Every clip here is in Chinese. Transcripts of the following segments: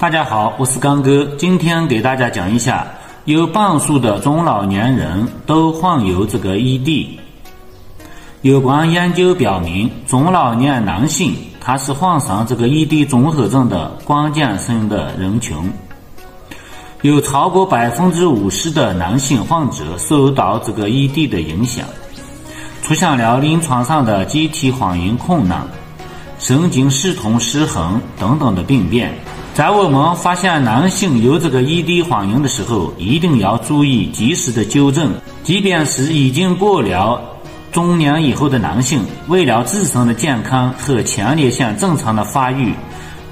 大家好，我是刚哥，今天给大家讲一下，有半数的中老年人都患有这个 ED。有关研究表明，中老年男性他是患上这个 ED 综合症的关键性的人群。有超过百分之五十的男性患者受到这个 ED 的影响，出现了临床上的机体反应困难、神经系统失衡等等的病变。在我们发现男性有这个 ED 反应的时候，一定要注意及时的纠正。即便是已经过了中年以后的男性，为了自身的健康和前列腺正常的发育，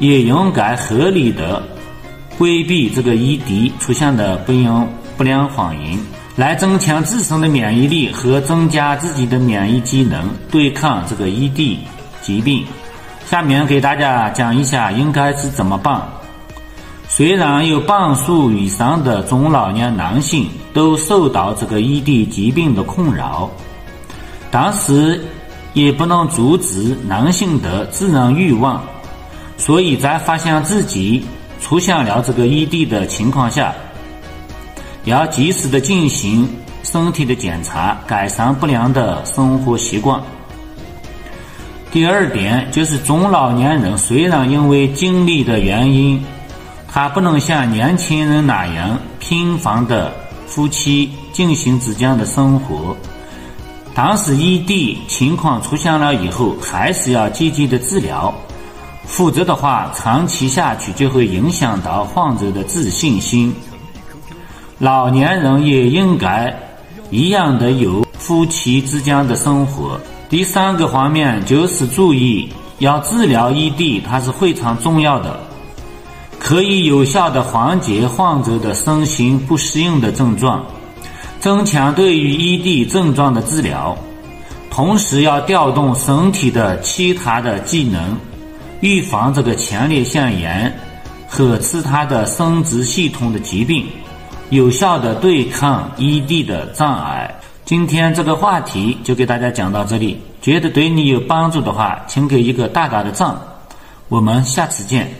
也应该合理的规避这个 ED 出现的不良不良反应，来增强自身的免疫力和增加自己的免疫机能，对抗这个 ED 疾病。下面给大家讲一下应该是怎么办。虽然有半数以上的中老年男性都受到这个 ED 疾病的困扰，但是也不能阻止男性的自然欲望。所以在发现自己出现了这个 ED 的情况下，要及时的进行身体的检查，改善不良的生活习惯。第二点就是，中老年人虽然因为经历的原因，他不能像年轻人那样频繁的夫妻进行之间的生活，但是异地情况出现了以后，还是要积极的治疗，否则的话，长期下去就会影响到患者的自信心。老年人也应该一样的有夫妻之间的生活。第三个方面就是注意，要治疗 ED，它是非常重要的，可以有效的缓解患者的身心不适应的症状，增强对于 ED 症状的治疗，同时要调动身体的其他的技能，预防这个前列腺炎和其他的生殖系统的疾病，有效的对抗 ED 的障碍。今天这个话题就给大家讲到这里，觉得对你有帮助的话，请给一个大大的赞。我们下次见。